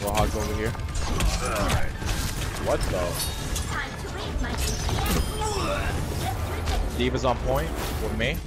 Roadhog's over here. What the? Diva's on point with me.